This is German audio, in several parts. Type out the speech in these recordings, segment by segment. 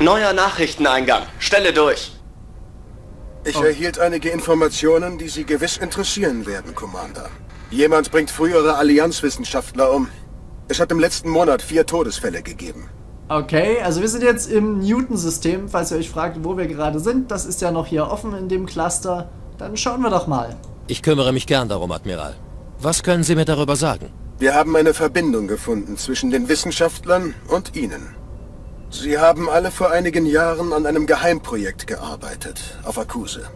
Neuer Nachrichteneingang. Stelle durch. Ich oh. erhielt einige Informationen, die Sie gewiss interessieren werden, Commander. Jemand bringt frühere Allianzwissenschaftler um. Es hat im letzten Monat vier Todesfälle gegeben. Okay, also wir sind jetzt im Newton-System, falls ihr euch fragt, wo wir gerade sind. Das ist ja noch hier offen in dem Cluster. Dann schauen wir doch mal. Ich kümmere mich gern darum, Admiral. Was können Sie mir darüber sagen? Wir haben eine Verbindung gefunden zwischen den Wissenschaftlern und Ihnen. Sie haben alle vor einigen Jahren an einem Geheimprojekt gearbeitet, auf Akuse.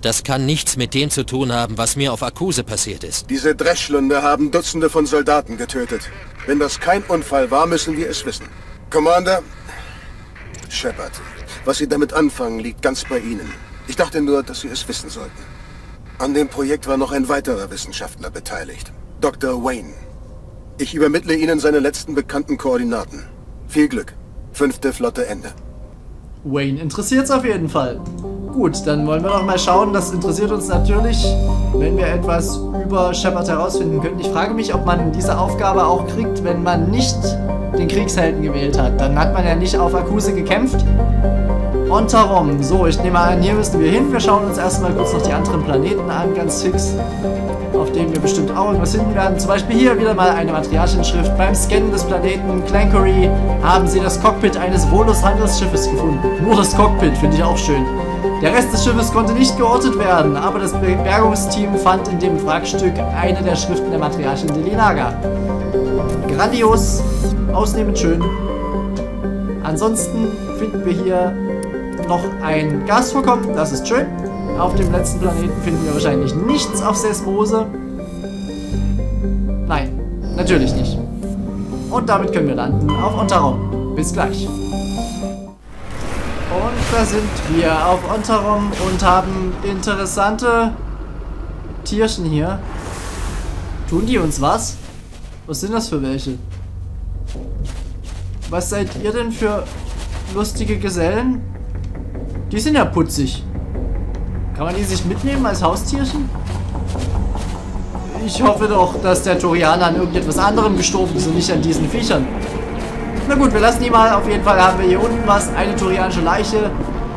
Das kann nichts mit dem zu tun haben, was mir auf Akuse passiert ist. Diese Dreschlunde haben Dutzende von Soldaten getötet. Wenn das kein Unfall war, müssen wir es wissen. Commander, Shepard, was Sie damit anfangen, liegt ganz bei Ihnen. Ich dachte nur, dass Sie es wissen sollten. An dem Projekt war noch ein weiterer Wissenschaftler beteiligt. Dr. Wayne. Ich übermittle Ihnen seine letzten bekannten Koordinaten. Viel Glück. Fünfte Flotte Ende. Wayne interessiert's auf jeden Fall. Gut, dann wollen wir doch mal schauen. Das interessiert uns natürlich, wenn wir etwas über Shepard herausfinden können. Ich frage mich, ob man diese Aufgabe auch kriegt, wenn man nicht den Kriegshelden gewählt hat. Dann hat man ja nicht auf Akuse gekämpft. Ontarom. So, ich nehme an, hier müssen wir hin. Wir schauen uns erstmal kurz noch die anderen Planeten an, ganz fix. Denen wir bestimmt auch irgendwas finden werden. Zum Beispiel hier wieder mal eine Materialschrift. Beim Scannen des Planeten Clankery haben sie das Cockpit eines Volus-Handelsschiffes gefunden. Nur das Cockpit, finde ich auch schön. Der Rest des Schiffes konnte nicht geortet werden, aber das Bergungsteam fand in dem Wrackstück eine der Schriften der Matriarchin Delinaga. Grandios, ausnehmend schön. Ansonsten finden wir hier noch ein Gasvorkommen, das ist schön. Auf dem letzten Planeten finden wir wahrscheinlich nichts auf Sesmose. Natürlich nicht. Und damit können wir landen auf Ontarom. Bis gleich. Und da sind wir auf Ontarom und haben interessante Tierchen hier. Tun die uns was? Was sind das für welche? Was seid ihr denn für lustige Gesellen? Die sind ja putzig. Kann man die sich mitnehmen als Haustierchen? Ich hoffe doch, dass der Torianer an irgendetwas anderem gestorben ist und nicht an diesen Viechern. Na gut, wir lassen die mal. Auf jeden Fall haben wir hier unten was. Eine Turianische Leiche.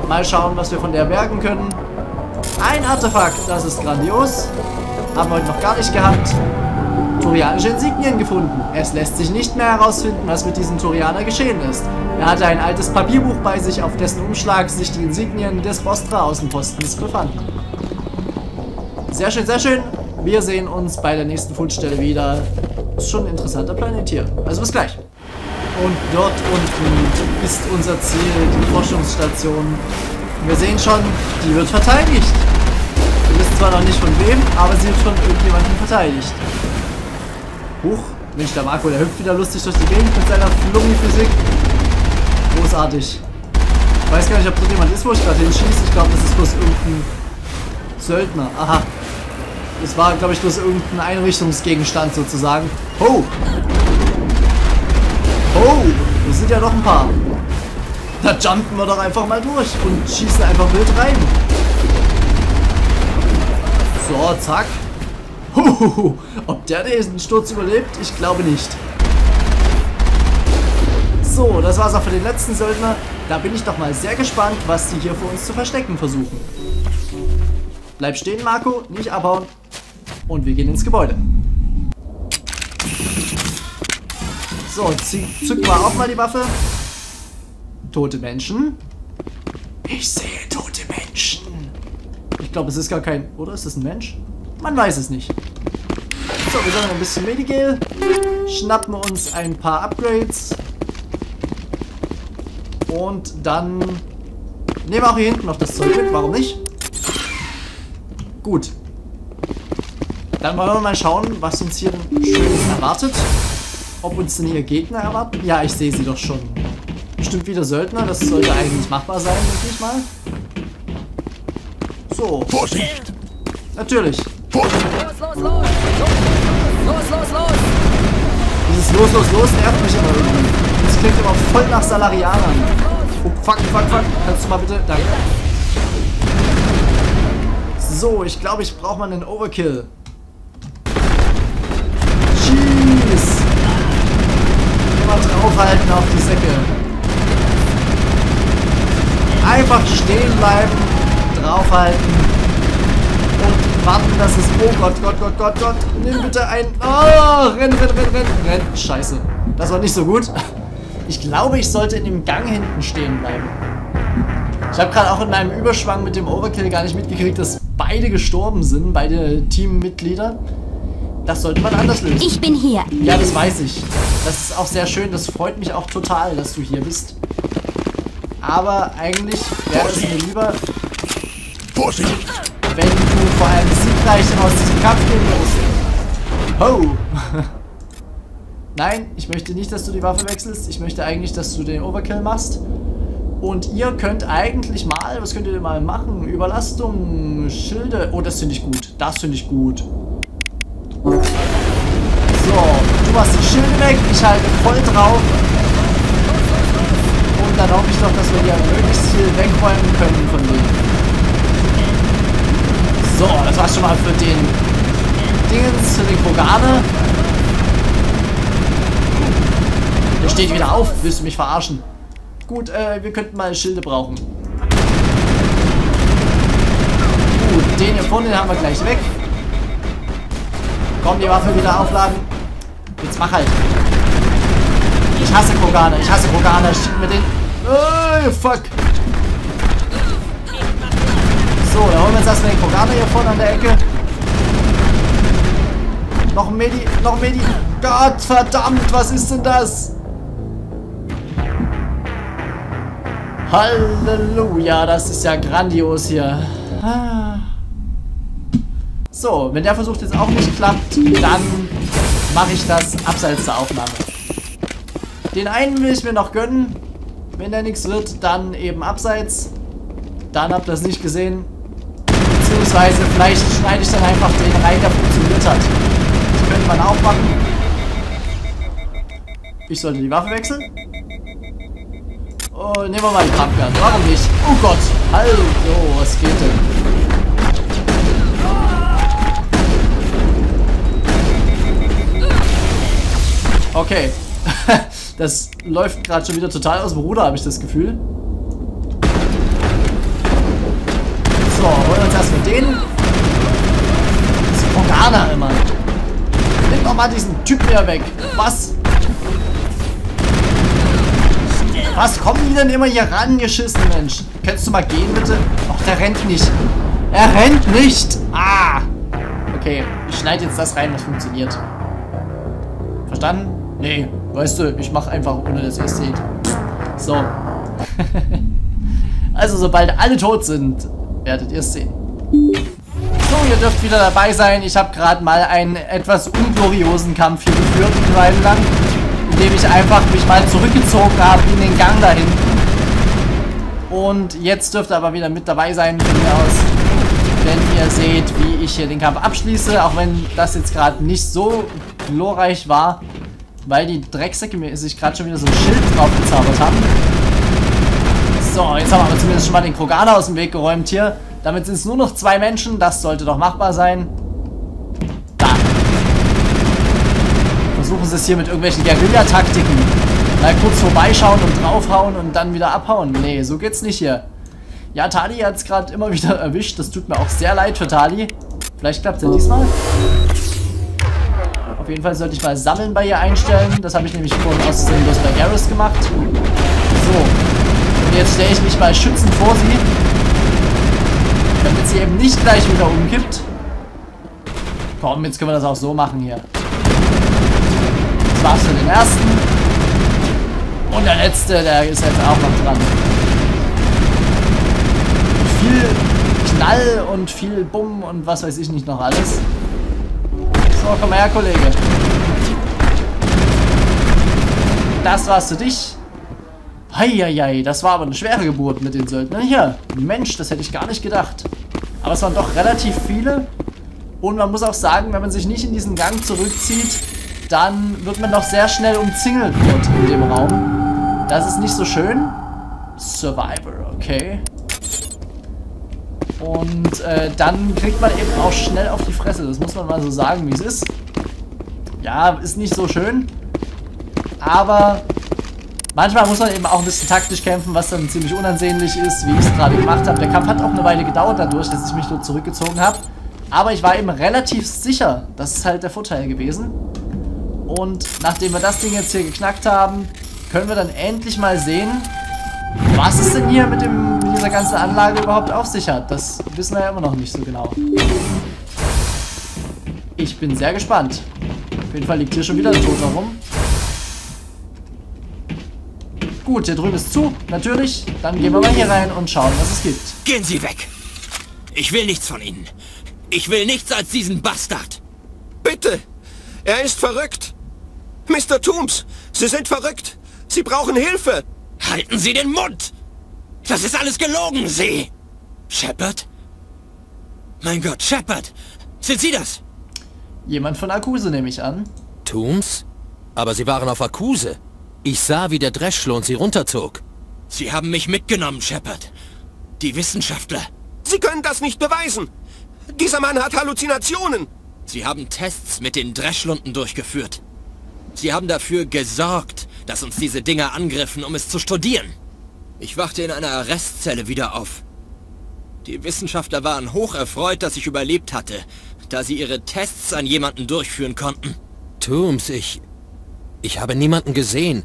Mal schauen, was wir von der bergen können. Ein Artefakt, das ist grandios. Haben wir heute noch gar nicht gehabt. Turianische Insignien gefunden. Es lässt sich nicht mehr herausfinden, was mit diesem Turianer geschehen ist. Er hatte ein altes Papierbuch bei sich, auf dessen Umschlag sich die Insignien des Bostra-Außenpostens befanden. Sehr schön, sehr schön. Wir sehen uns bei der nächsten Fundstelle wieder. Ist schon ein interessanter Planet hier. Also bis gleich. Und dort unten ist unser Ziel, die Forschungsstation. Wir sehen schon, die wird verteidigt. Wir wissen zwar noch nicht von wem, aber sie wird von irgendjemandem verteidigt. Huch, Mensch, der Marco, der hüpft wieder lustig durch die Gegend mit seiner Flummi-Physik. Großartig. Ich weiß gar nicht, ob das jemand ist, wo ich gerade hinschieße. Ich glaube, das ist bloß irgendein Söldner. Aha. Das war, glaube ich, bloß irgendein Einrichtungsgegenstand sozusagen. Oh! Oh, wir sind ja noch ein paar. Da jumpen wir doch einfach mal durch und schießen einfach wild rein. So, zack. Huhuhu. Ob der diesen Sturz überlebt? Ich glaube nicht. So, das war's auch für den letzten Söldner. Da bin ich doch mal sehr gespannt, was die hier für uns zu verstecken versuchen. Bleib stehen, Marco. Nicht abhauen. Und wir gehen ins Gebäude. So, zück mal auch mal die Waffe. Tote Menschen. Ich sehe tote Menschen. Ich glaube, es ist gar kein... Oder ist das ein Mensch? Man weiß es nicht. So, wir sammeln ein bisschen Medigel. Schnappen uns ein paar Upgrades. Und dann nehmen wir auch hier hinten noch das Zeug mit. Warum nicht? Gut. Dann wollen wir mal schauen, was uns hier Schönes erwartet. Ob uns denn hier Gegner erwarten? Ja, ich sehe sie doch schon. Bestimmt wieder Söldner, das sollte eigentlich machbar sein, denke ich mal. So. Vorsicht! Natürlich. Vorsicht! Los, los, los! Los, los, los! Dieses Los, los, los nervt mich immer irgendwie. Das klingt immer voll nach Salarianern. Oh, fuck, fuck, fuck. Kannst du mal bitte... Danke. So, ich glaube, ich brauche mal einen Overkill. Draufhalten auf die Säcke. einfach stehen bleiben, draufhalten und warten, dass es... Oh Gott, Gott, Gott, Gott, Gott. Nimm bitte ein... Oh, renn, renn, renn, renn, renn. Scheiße. Das war nicht so gut. Ich glaube, ich sollte in dem Gang hinten stehen bleiben. Ich habe gerade auch in meinem Überschwang mit dem Overkill gar nicht mitgekriegt, dass beide gestorben sind, beide Teammitglieder. Das sollte man anders lösen. Ich bin hier. Ja, das weiß ich. Das ist auch sehr schön. Das freut mich auch total, dass du hier bist. Aber eigentlich wäre es mir lieber, Vorsicht! wenn du vor allem siegreich aus diesem Kampf gehen wirst. Ho! Nein, ich möchte nicht, dass du die Waffe wechselst. Ich möchte eigentlich, dass du den Overkill machst. Und ihr könnt eigentlich mal, was könnt ihr denn mal machen? Überlastung, Schilde. Oh, das finde ich gut. Das finde ich gut. Du machst die Schilde weg. Ich halte voll drauf. Und dann hoffe ich doch, dass wir hier möglichst viel wegräumen können von denen. So, das war's schon mal für den Dingens, für den Kogane. Der steht wieder auf. Willst du mich verarschen? Gut, äh, wir könnten mal Schilde brauchen. Gut, den hier vorne den haben wir gleich weg. Komm, die Waffe wieder aufladen. Jetzt mach halt. Ich hasse Kogane, ich hasse Kogane. Schick mir den... Äh, fuck. So, dann holen wir uns erstmal den Kogane hier vorne an der Ecke. Noch ein Medi, noch ein Medi. Gott verdammt, was ist denn das? Halleluja, das ist ja grandios hier. Ah. So, wenn der Versuch jetzt auch nicht klappt, dann mache ich das abseits der Aufnahme. Den einen will ich mir noch gönnen. Wenn der nichts wird, dann eben abseits. Dann habt ihr das nicht gesehen. Beziehungsweise vielleicht schneide ich dann einfach den rein, der funktioniert hat. Das könnte man auch machen. Ich sollte die Waffe wechseln. Oh, nehmen wir mal die Pumpgun. Warum nicht? Oh Gott. Hallo, was geht denn? Okay. Das läuft gerade schon wieder total aus dem Ruder, habe ich das Gefühl. So, holen wir uns erstmal den. Das ist Morgana immer. Nimm doch mal diesen Typ hier weg. Was? Was kommen die denn immer hier rangeschissen, Mensch? Könntest du mal gehen, bitte? Ach, der rennt nicht. Er rennt nicht. Ah. Okay, ich schneide jetzt das rein, was funktioniert. Verstanden? Nee, weißt du, ich mache einfach, ohne dass ihr es seht. So. also, sobald alle tot sind, werdet ihr es sehen. So, ihr dürft wieder dabei sein. Ich habe gerade mal einen etwas ungloriosen Kampf hier geführt, eine Weile lang. Indem ich einfach mich mal zurückgezogen habe in den Gang dahin. Und jetzt dürft ihr aber wieder mit dabei sein, von mir aus. Wenn ihr seht, wie ich hier den Kampf abschließe. Auch wenn das jetzt gerade nicht so glorreich war. Weil die Drecksäcke mir sich gerade schon wieder so ein Schild drauf gezaubert haben. So, jetzt haben wir aber zumindest schon mal den Krogana aus dem Weg geräumt hier. Damit sind es nur noch zwei Menschen. Das sollte doch machbar sein. Da. Versuchen sie es hier mit irgendwelchen Guerilla-Taktiken. Mal kurz vorbeischauen und draufhauen und dann wieder abhauen. Nee, so geht's nicht hier. Ja, Tali hat es gerade immer wieder erwischt. Das tut mir auch sehr leid für Tali. Vielleicht klappt es ja diesmal. Jeden Fall sollte ich mal Sammeln bei ihr einstellen. Das habe ich nämlich vorhin aus bloß bei Garrus gemacht. So. Und jetzt stelle ich mich mal schützend vor sie. Damit sie eben nicht gleich wieder umkippt. Komm, jetzt können wir das auch so machen hier. Das war's für den ersten. Und der letzte, der ist jetzt auch noch dran. Viel Knall und viel Bumm und was weiß ich nicht noch alles. So, komm her, Kollege. Das war's für dich. Heieiei, das war aber eine schwere Geburt mit den Söldnern hier. Mensch, das hätte ich gar nicht gedacht. Aber es waren doch relativ viele. Und man muss auch sagen, wenn man sich nicht in diesen Gang zurückzieht, dann wird man doch sehr schnell umzingelt dort in dem Raum. Das ist nicht so schön. Survivor, okay. Und äh, dann kriegt man eben auch schnell auf die Fresse. Das muss man mal so sagen, wie es ist. Ja, ist nicht so schön. Aber Manchmal muss man eben auch ein bisschen taktisch kämpfen, was dann ziemlich unansehnlich ist, wie ich es gerade gemacht habe. Der Kampf hat auch eine Weile gedauert dadurch, dass ich mich nur zurückgezogen habe. Aber ich war eben relativ sicher. Das ist halt der Vorteil gewesen. Und nachdem wir das Ding jetzt hier geknackt haben, können wir dann endlich mal sehen, was es denn hier mit, dem, mit dieser ganzen Anlage überhaupt auf sich hat. Das wissen wir ja immer noch nicht so genau. Ich bin sehr gespannt. Auf jeden Fall liegt hier schon wieder ein Toter rum. Gut, hier drüben ist zu, natürlich. Dann gehen wir mal hier rein und schauen, was es gibt. Gehen Sie weg! Ich will nichts von Ihnen. Ich will nichts als diesen Bastard. Bitte! Er ist verrückt! Mr. Toombs, Sie sind verrückt! Sie brauchen Hilfe! Halten Sie den Mund! Das ist alles gelogen, Sie! Shepard? Mein Gott, Shepard! Sind Sie das? Jemand von Akuse nehme ich an. Tooms? Aber Sie waren auf Akuse. Ich sah, wie der Dreschlohn Sie runterzog. Sie haben mich mitgenommen, Shepard. Die Wissenschaftler. Sie können das nicht beweisen! Dieser Mann hat Halluzinationen! Sie haben Tests mit den Dreschlunden durchgeführt. Sie haben dafür gesorgt, dass uns diese Dinger angriffen, um es zu studieren. Ich wachte in einer Arrestzelle wieder auf. Die Wissenschaftler waren hoch erfreut, dass ich überlebt hatte, da sie ihre Tests an jemanden durchführen konnten. Tooms, ich... Ich habe niemanden gesehen.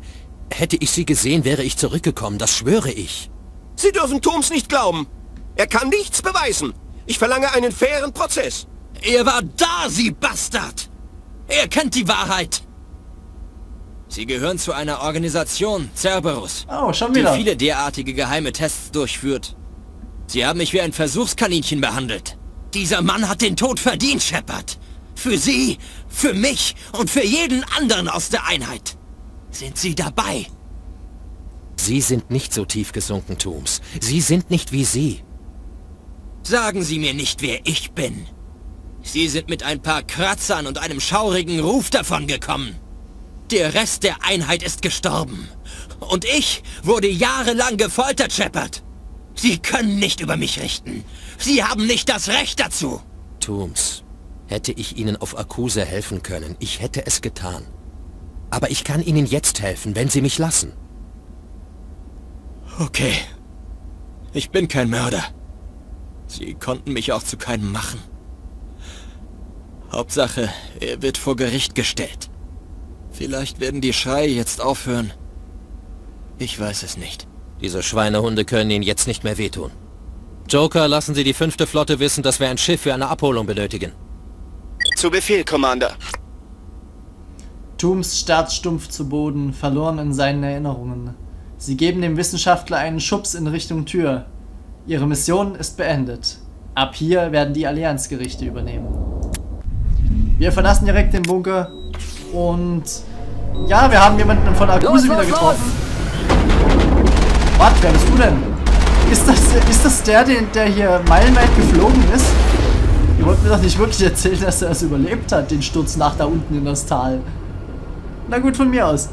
Hätte ich sie gesehen, wäre ich zurückgekommen, das schwöre ich. Sie dürfen Tooms nicht glauben! Er kann nichts beweisen! Ich verlange einen fairen Prozess! Er war da, Sie Bastard! Er kennt die Wahrheit! Sie gehören zu einer Organisation, Cerberus, Oh, schon die wieder. viele derartige geheime Tests durchführt. Sie haben mich wie ein Versuchskaninchen behandelt. Dieser Mann hat den Tod verdient, Shepard. Für Sie, für mich und für jeden anderen aus der Einheit. Sind Sie dabei? Sie sind nicht so tief gesunken, Tooms. Sie sind nicht wie Sie. Sagen Sie mir nicht, wer ich bin. Sie sind mit ein paar Kratzern und einem schaurigen Ruf davongekommen. Der Rest der Einheit ist gestorben. Und ich wurde jahrelang gefoltert, Shepard. Sie können nicht über mich richten. Sie haben nicht das Recht dazu. Tooms, hätte ich Ihnen auf Akuse helfen können, ich hätte es getan. Aber ich kann Ihnen jetzt helfen, wenn Sie mich lassen. Okay. Ich bin kein Mörder. Sie konnten mich auch zu keinem machen. Hauptsache, er wird vor Gericht gestellt. Vielleicht werden die Schreie jetzt aufhören. Ich weiß es nicht. Diese Schweinehunde können Ihnen jetzt nicht mehr wehtun. Joker, lassen Sie die fünfte Flotte wissen, dass wir ein Schiff für eine Abholung benötigen. Zu Befehl, Commander. Tooms starrt stumpf zu Boden, verloren in seinen Erinnerungen. Sie geben dem Wissenschaftler einen Schubs in Richtung Tür. Ihre Mission ist beendet. Ab hier werden die Allianzgerichte übernehmen. Wir verlassen direkt den Bunker und ja, wir haben jemanden von Akuse wieder getroffen. Was, wer bist du denn? Ist das, ist das der, den, der hier meilenweit geflogen ist? Ihr wollt mir doch nicht wirklich erzählen, dass er es überlebt hat, den Sturz nach da unten in das Tal. Na gut, von mir aus.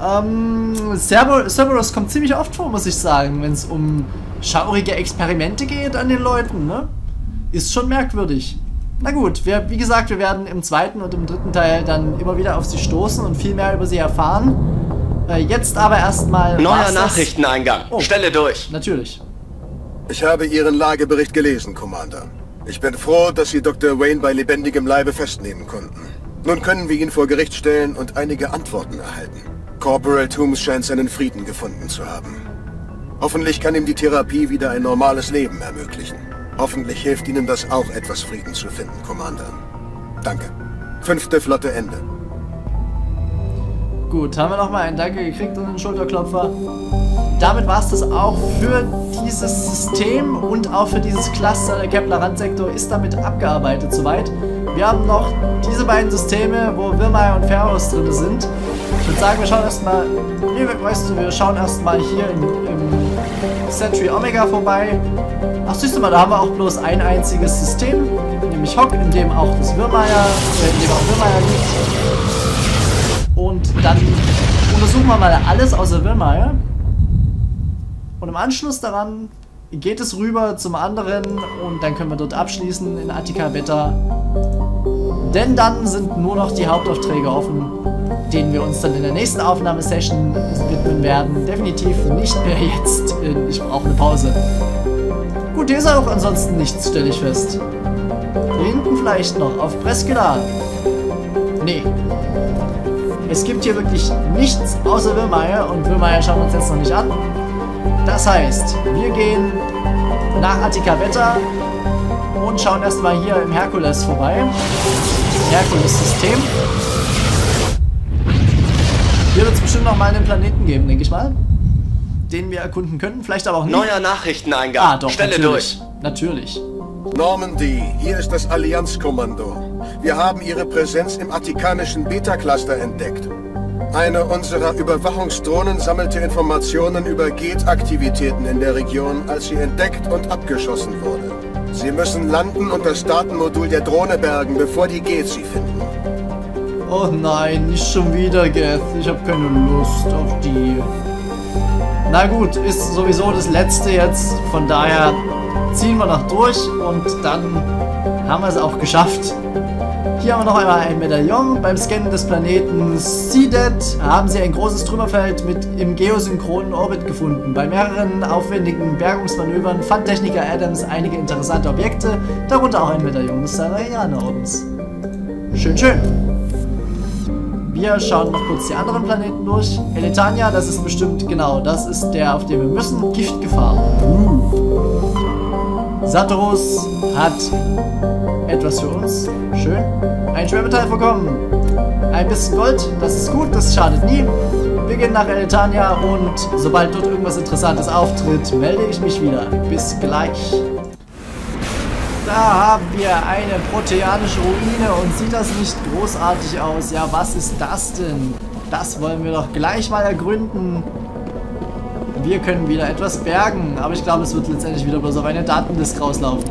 Ähm, Cerber Cerberus kommt ziemlich oft vor, muss ich sagen, wenn es um schaurige Experimente geht an den Leuten, ne? Ist schon merkwürdig. Na gut, wir, wie gesagt, wir werden im zweiten und im dritten Teil dann immer wieder auf sie stoßen und viel mehr über sie erfahren. Äh, jetzt aber erstmal... Neuer Nachrichteneingang. Oh. Stelle durch. Natürlich. Ich habe Ihren Lagebericht gelesen, Commander. Ich bin froh, dass Sie Dr. Wayne bei lebendigem Leibe festnehmen konnten. Nun können wir ihn vor Gericht stellen und einige Antworten erhalten. Corporal Toombs scheint seinen Frieden gefunden zu haben. Hoffentlich kann ihm die Therapie wieder ein normales Leben ermöglichen. Hoffentlich hilft Ihnen das auch, etwas Frieden zu finden, Commander. Danke. Fünfte Flotte Ende. Gut, haben wir nochmal einen Danke gekriegt und einen Schulterklopfer. Damit war es das auch für dieses System und auch für dieses Cluster. Der Kepler-Randsektor ist damit abgearbeitet soweit. Wir haben noch diese beiden Systeme, wo Wilmar und Ferros drin sind. Ich würde sagen, wir schauen erstmal. Nee, weißt du, wir schauen erstmal hier im, im Century Omega vorbei. Ach, siehst du mal, da haben wir auch bloß ein einziges System, nämlich Hock, in dem auch das Wirmeier, äh, in dem auch Wirmeier liegt. Und dann untersuchen wir mal alles außer Wilmeier. Und im Anschluss daran geht es rüber zum anderen und dann können wir dort abschließen in Attica Beta. Denn dann sind nur noch die Hauptaufträge offen. denen wir uns dann in der nächsten Aufnahmesession widmen werden. Definitiv nicht mehr jetzt. Ich brauche eine Pause. Gut, hier ist auch ansonsten nichts, stelle ich fest. Hier hinten vielleicht noch, auf Breskelar. Nee. Es gibt hier wirklich nichts außer Wirmeier und Wirmeier schauen wir uns jetzt noch nicht an. Das heißt, wir gehen nach Attika Beta und schauen erstmal hier im Herkules vorbei. Herkules-System. Hier wird es bestimmt noch mal einen Planeten geben, denke ich mal. Den wir erkunden können, vielleicht aber auch nicht. Neuer Nachrichteneingang. Ah, doch, Stelle natürlich. durch. Natürlich. Normandy, hier ist das Allianzkommando. Wir haben Ihre Präsenz im Attikanischen Beta-Cluster entdeckt. Eine unserer Überwachungsdrohnen sammelte Informationen über Gate-Aktivitäten in der Region, als sie entdeckt und abgeschossen wurde. Sie müssen landen und das Datenmodul der Drohne bergen, bevor die Gates sie finden. Oh nein, nicht schon wieder, Geth. Ich habe keine Lust auf die. Na gut, ist sowieso das letzte jetzt. Von daher ziehen wir noch durch und dann haben wir es auch geschafft. Hier haben wir noch einmal ein Medaillon. Beim Scannen des Planeten Seedet haben sie ein großes Trümmerfeld mit im geosynchronen Orbit gefunden. Bei mehreren aufwendigen Bergungsmanövern fand Techniker Adams einige interessante Objekte, darunter auch ein Medaillon des Sarayana-Ordens. Schön, schön. Wir schauen noch kurz die anderen Planeten durch. Eletania, das ist bestimmt, genau, das ist der, auf dem wir müssen. Giftgefahr. Uh. Satoros hat etwas für uns. Schön. Ein Schwermetall bekommen. Ein bisschen Gold, das ist gut, das schadet nie. Wir gehen nach Eletania und sobald dort irgendwas Interessantes auftritt, melde ich mich wieder. Bis gleich. Da haben wir eine proteanische Ruine und sieht das nicht großartig aus? Ja, was ist das denn? Das wollen wir doch gleich mal ergründen. Wir können wieder etwas bergen, aber ich glaube, es wird letztendlich wieder bloß auf eine Datendisk rauslaufen.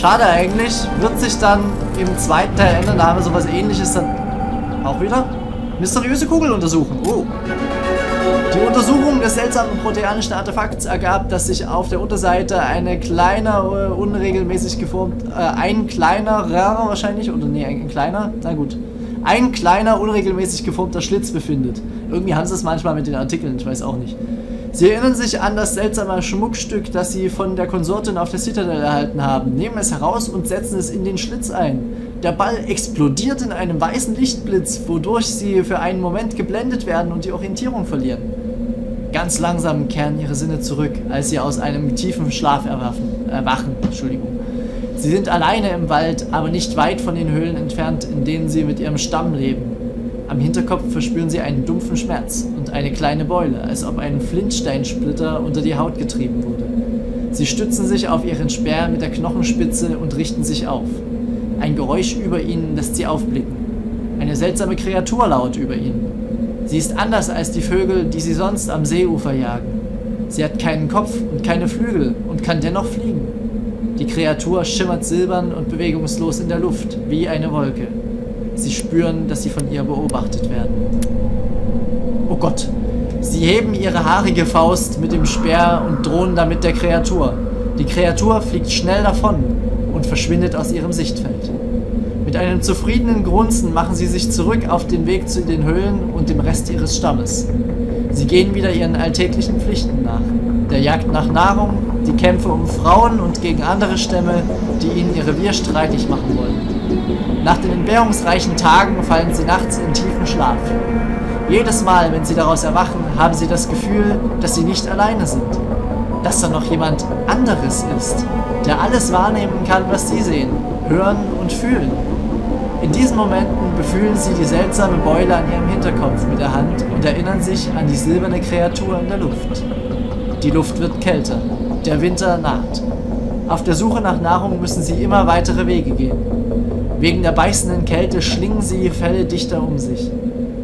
Schade eigentlich. Wird sich dann im zweiten Teil ändern, da haben wir sowas ähnliches dann auch wieder. Mysteriöse Kugel untersuchen. Oh. Die Untersuchung des seltsamen proteanischen Artefakts ergab, dass sich auf der Unterseite eine kleine, uh, unregelmäßig geformt, äh, ein kleinerer wahrscheinlich, oder nee, ein kleiner, na gut, ein kleiner, unregelmäßig geformter Schlitz befindet. Irgendwie haben sie es manchmal mit den Artikeln, ich weiß auch nicht. Sie erinnern sich an das seltsame Schmuckstück, das sie von der Konsortin auf der Citadel erhalten haben, nehmen es heraus und setzen es in den Schlitz ein. Der Ball explodiert in einem weißen Lichtblitz, wodurch sie für einen Moment geblendet werden und die Orientierung verlieren. Ganz langsam kehren ihre Sinne zurück, als sie aus einem tiefen Schlaf erwachen. erwachen. Entschuldigung. Sie sind alleine im Wald, aber nicht weit von den Höhlen entfernt, in denen sie mit ihrem Stamm leben. Am Hinterkopf verspüren sie einen dumpfen Schmerz und eine kleine Beule, als ob ein Flintsteinsplitter unter die Haut getrieben wurde. Sie stützen sich auf ihren Speer mit der Knochenspitze und richten sich auf. Ein Geräusch über ihnen lässt sie aufblicken. Eine seltsame Kreatur lauert über ihnen. Sie ist anders als die Vögel, die sie sonst am Seeufer jagen. Sie hat keinen Kopf und keine Flügel und kann dennoch fliegen. Die Kreatur schimmert silbern und bewegungslos in der Luft, wie eine Wolke. Sie spüren, dass sie von ihr beobachtet werden. Oh Gott! Sie heben ihre haarige Faust mit dem Speer und drohen damit der Kreatur. Die Kreatur fliegt schnell davon und verschwindet aus ihrem Sichtfeld. Mit einem zufriedenen Grunzen machen sie sich zurück auf den Weg zu den Höhlen und dem Rest ihres Stammes. Sie gehen wieder ihren alltäglichen Pflichten nach. Der Jagd nach Nahrung, die Kämpfe um Frauen und gegen andere Stämme, die ihnen ihr Revier streitig machen wollen. Nach den entbehrungsreichen Tagen fallen sie nachts in tiefen Schlaf. Jedes Mal, wenn sie daraus erwachen, haben sie das Gefühl, dass sie nicht alleine sind. Dass da noch jemand anderes ist, der alles wahrnehmen kann, was sie sehen, hören und fühlen. In diesen Momenten befühlen sie die seltsame Beule an ihrem Hinterkopf mit der Hand und erinnern sich an die silberne Kreatur in der Luft. Die Luft wird kälter. Der Winter naht. Auf der Suche nach Nahrung müssen sie immer weitere Wege gehen. Wegen der beißenden Kälte schlingen sie Felle dichter um sich.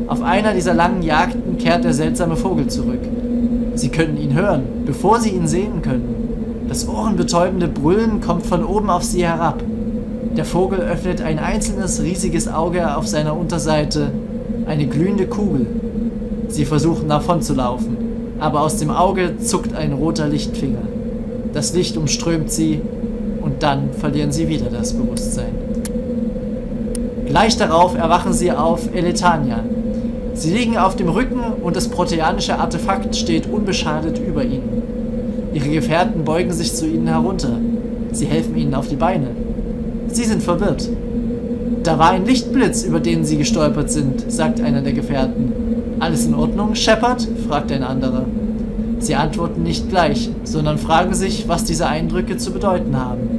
Auf einer dieser langen Jagden kehrt der seltsame Vogel zurück. Sie können ihn hören, bevor sie ihn sehen können. Das ohrenbetäubende Brüllen kommt von oben auf sie herab. Der Vogel öffnet ein einzelnes riesiges Auge auf seiner Unterseite, eine glühende Kugel. Sie versuchen davonzulaufen, aber aus dem Auge zuckt ein roter Lichtfinger. Das Licht umströmt sie und dann verlieren sie wieder das Bewusstsein. Gleich darauf erwachen sie auf Eletania. Sie liegen auf dem Rücken und das proteanische Artefakt steht unbeschadet über ihnen. Ihre Gefährten beugen sich zu ihnen herunter. Sie helfen ihnen auf die Beine. Sie sind verwirrt. Da war ein Lichtblitz, über den sie gestolpert sind, sagt einer der Gefährten. Alles in Ordnung, Shepard? fragt ein anderer. Sie antworten nicht gleich, sondern fragen sich, was diese Eindrücke zu bedeuten haben.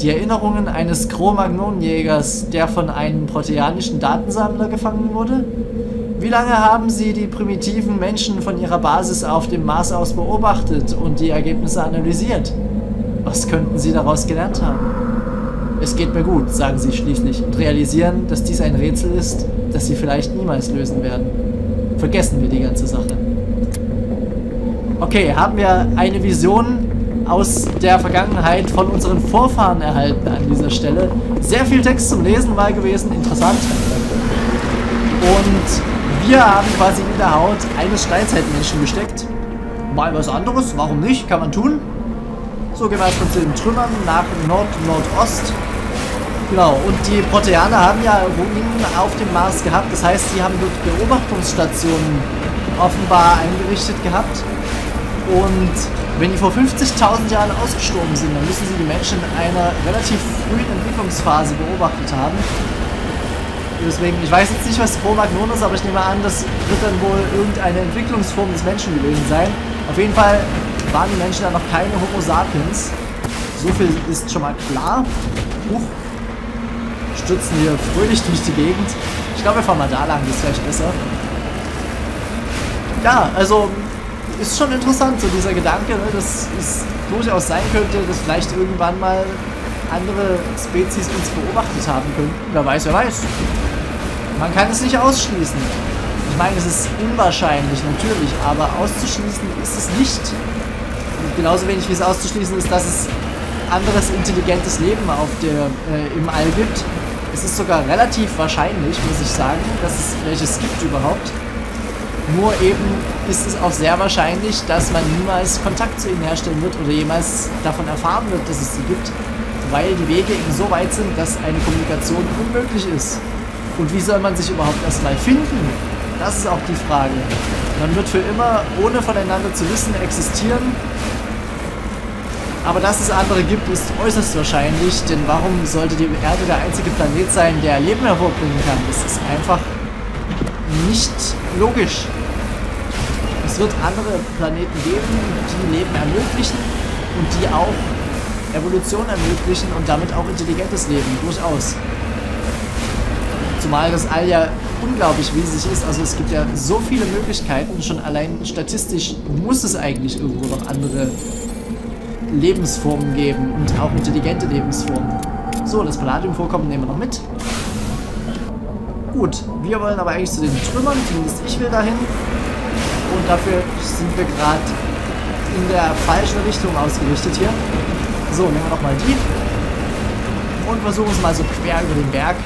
Die Erinnerungen eines Cro-Magnon-Jägers, der von einem proteanischen Datensammler gefangen wurde? Wie lange haben Sie die primitiven Menschen von ihrer Basis auf dem Mars aus beobachtet und die Ergebnisse analysiert? Was könnten Sie daraus gelernt haben? Es geht mir gut, sagen Sie schließlich und realisieren, dass dies ein Rätsel ist, das Sie vielleicht niemals lösen werden. Vergessen wir die ganze Sache. Okay, haben wir eine Vision aus der Vergangenheit von unseren Vorfahren erhalten an dieser Stelle. Sehr viel Text zum Lesen mal gewesen, interessant. Und wir haben quasi in der Haut eines Steinzeitmenschen gesteckt. Mal was anderes, warum nicht, kann man tun. So gehen wir erstmal zu den Trümmern nach Nord-Nordost. Genau, und die Proteaner haben ja Ruinen auf dem Mars gehabt. Das heißt, sie haben dort Beobachtungsstationen offenbar eingerichtet gehabt. Und wenn die vor 50.000 Jahren ausgestorben sind, dann müssen sie die Menschen in einer relativ frühen Entwicklungsphase beobachtet haben. Deswegen, ich weiß jetzt nicht, was Cro-Magnon ist, aber ich nehme an, das wird dann wohl irgendeine Entwicklungsform des Menschen gewesen sein. Auf jeden Fall waren die Menschen dann noch keine Homo sapiens. So viel ist schon mal klar. Huch. Stützen hier fröhlich durch die Gegend. Ich glaube, wir fahren mal da lang, das ist vielleicht besser. Ja, also ist schon interessant, so dieser Gedanke, ne, dass es durchaus sein könnte, dass vielleicht irgendwann mal andere Spezies uns beobachtet haben könnten. Wer weiß, wer weiß. Man kann es nicht ausschließen. Ich meine, es ist unwahrscheinlich, natürlich, aber auszuschließen ist es nicht. Und genauso wenig wie es auszuschließen ist, dass es anderes intelligentes Leben auf der, äh, im All gibt. Es ist sogar relativ wahrscheinlich, muss ich sagen, dass es welches gibt überhaupt. Nur eben ist es auch sehr wahrscheinlich, dass man niemals Kontakt zu ihnen herstellen wird oder jemals davon erfahren wird, dass es sie gibt, weil die Wege eben so weit sind, dass eine Kommunikation unmöglich ist. Und wie soll man sich überhaupt erstmal finden? Das ist auch die Frage. Man wird für immer, ohne voneinander zu wissen, existieren. Aber dass es andere gibt, ist äußerst wahrscheinlich, denn warum sollte die Erde der einzige Planet sein, der Leben hervorbringen kann? Das ist einfach nicht logisch. Es wird andere Planeten geben, die Leben ermöglichen und die auch Evolution ermöglichen und damit auch intelligentes Leben, durchaus. Zumal das All ja unglaublich riesig ist, also es gibt ja so viele Möglichkeiten, schon allein statistisch muss es eigentlich irgendwo noch andere Lebensformen geben und auch intelligente Lebensformen. So, das Palladium-Vorkommen nehmen wir noch mit. Gut, wir wollen aber eigentlich zu den Trümmern, zumindest ich will dahin. Und dafür sind wir gerade in der falschen Richtung ausgerichtet hier. So, nehmen wir nochmal die. Und versuchen es mal so quer über den Berg.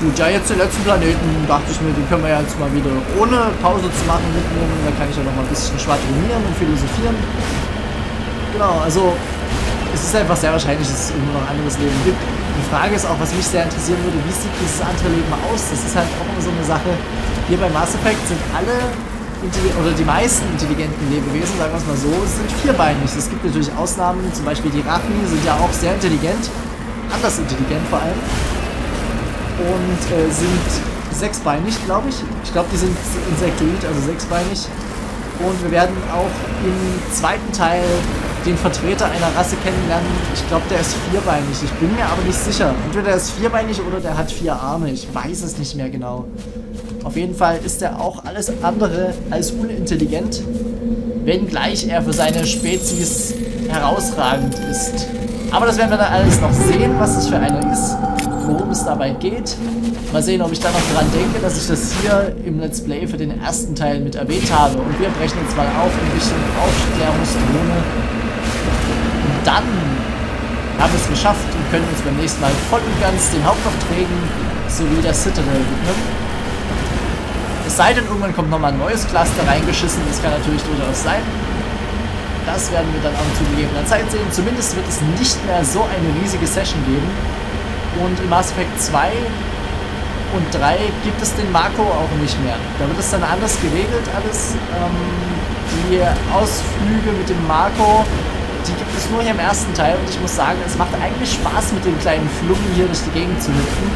Gut, ja, jetzt den letzten Planeten dachte ich mir, den können wir ja jetzt mal wieder ohne Pause zu machen mitnehmen. Da kann ich ja noch mal ein bisschen schwadronieren und philosophieren. Genau, also es ist einfach sehr wahrscheinlich, dass es irgendwo noch ein anderes Leben gibt. Die Frage ist auch, was mich sehr interessieren würde, wie sieht dieses andere Leben aus? Das ist halt auch immer so eine Sache. Hier bei Mass Effect sind alle oder die meisten intelligenten Lebewesen, sagen wir es mal so, sind vierbeinig. Es gibt natürlich Ausnahmen, zum Beispiel die Ratten sind ja auch sehr intelligent, anders intelligent vor allem. Und äh, sind sechsbeinig, glaube ich. Ich glaube, die sind Insektoid, also sechsbeinig. Und wir werden auch im zweiten Teil den Vertreter einer Rasse kennenlernen. Ich glaube, der ist vierbeinig. Ich bin mir aber nicht sicher. Entweder der ist vierbeinig oder der hat vier Arme. Ich weiß es nicht mehr genau. Auf jeden Fall ist er auch alles andere als unintelligent, wenngleich er für seine Spezies herausragend ist. Aber das werden wir dann alles noch sehen, was das für einer ist, worum es dabei geht. Mal sehen, ob ich da noch dran denke, dass ich das hier im Let's Play für den ersten Teil mit erwähnt habe. Und wir brechen jetzt mal auf in Richtung Aufklärungsdrohne dann haben wir es geschafft und können uns beim nächsten Mal voll und ganz den Hauptaufträgen sowie der Citadel widmen. Es sei denn, irgendwann kommt nochmal ein neues Cluster reingeschissen, das kann natürlich durchaus sein. Das werden wir dann auch zu gegebener Zeit sehen. Zumindest wird es nicht mehr so eine riesige Session geben. Und in Mass Effect 2 und 3 gibt es den Marco auch nicht mehr. Da wird es dann anders geregelt alles. Ähm, die Ausflüge mit dem Marco, die gibt es nur hier im ersten Teil. Und ich muss sagen, es macht eigentlich Spaß mit den kleinen Flummen hier durch die Gegend zu hüpfen.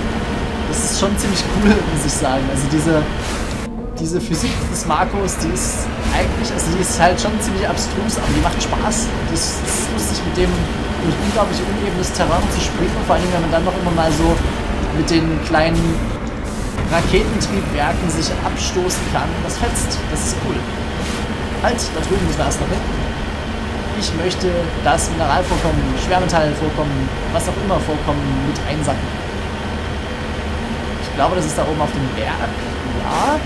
Das ist schon ziemlich cool, muss ich sagen. Also diese, diese Physik des Marcos, die ist eigentlich, also die ist halt schon ziemlich abstrus, aber die macht Spaß. Das ist lustig mit dem durch unglaublich unebenes Terrain zu springen. Vor allem, wenn man dann noch immer mal so mit den kleinen Raketentriebwerken sich abstoßen kann. Das fetzt. Das ist cool. Halt, da drüben müssen wir erst noch hin. Ich möchte das Mineralvorkommen, Schwermetallvorkommen, was auch immer vorkommen, mit einsacken. Ich glaube, das ist da oben auf dem Berg. Ja.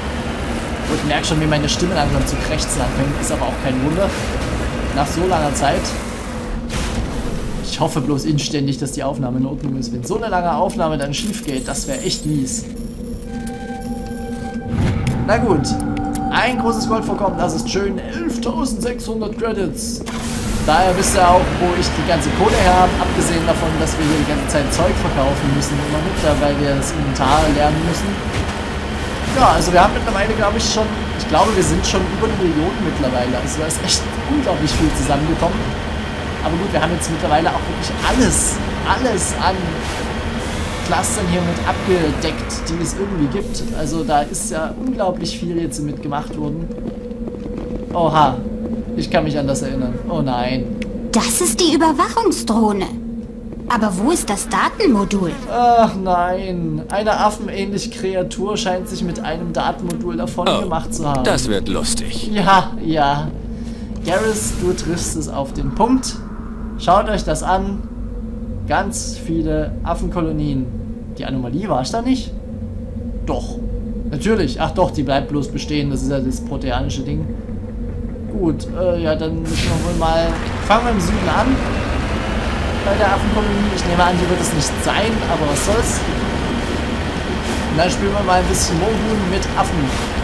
Und merke schon, wie meine Stimme langsam zu krächzen anfängt. Ist aber auch kein Wunder. Nach so langer Zeit. Ich hoffe bloß inständig, dass die Aufnahme in Ordnung ist. Wenn so eine lange Aufnahme dann schief geht, das wäre echt mies. Na gut. Ein großes Goldvorkommen, das ist schön. 11.600 Credits. Daher wisst ihr auch, wo ich die ganze Kohle her habe. Abgesehen davon, dass wir hier die ganze Zeit Zeug verkaufen müssen. Immer mit, weil wir das Inventar lernen müssen. Ja, also wir haben mittlerweile, glaube ich, schon... Ich glaube, wir sind schon über eine Million mittlerweile. Also da ist echt unglaublich viel zusammengekommen. Aber gut, wir haben jetzt mittlerweile auch wirklich alles, alles an Clustern hier mit abgedeckt, die es irgendwie gibt. Also da ist ja unglaublich viel jetzt mitgemacht worden. Oha, ich kann mich an das erinnern. Oh nein. Das ist die Überwachungsdrohne. Aber wo ist das Datenmodul? Ach nein, eine affenähnliche Kreatur scheint sich mit einem Datenmodul davon Oh, gemacht zu haben. Das wird lustig. Ja, ja. Garrus, du triffst es auf den Punkt. Schaut euch das an. Ganz viele Affenkolonien. Die Anomalie war es da nicht? Doch. Natürlich. Ach doch, die bleibt bloß bestehen. Das ist ja das proteanische Ding. Gut, äh, ja, dann müssen wir wohl mal... Fangen wir im Süden an. Bei der Affenkolonie. Ich nehme an, die wird es nicht sein, aber was soll's. Und dann spielen wir mal ein bisschen Mohun mit Affen.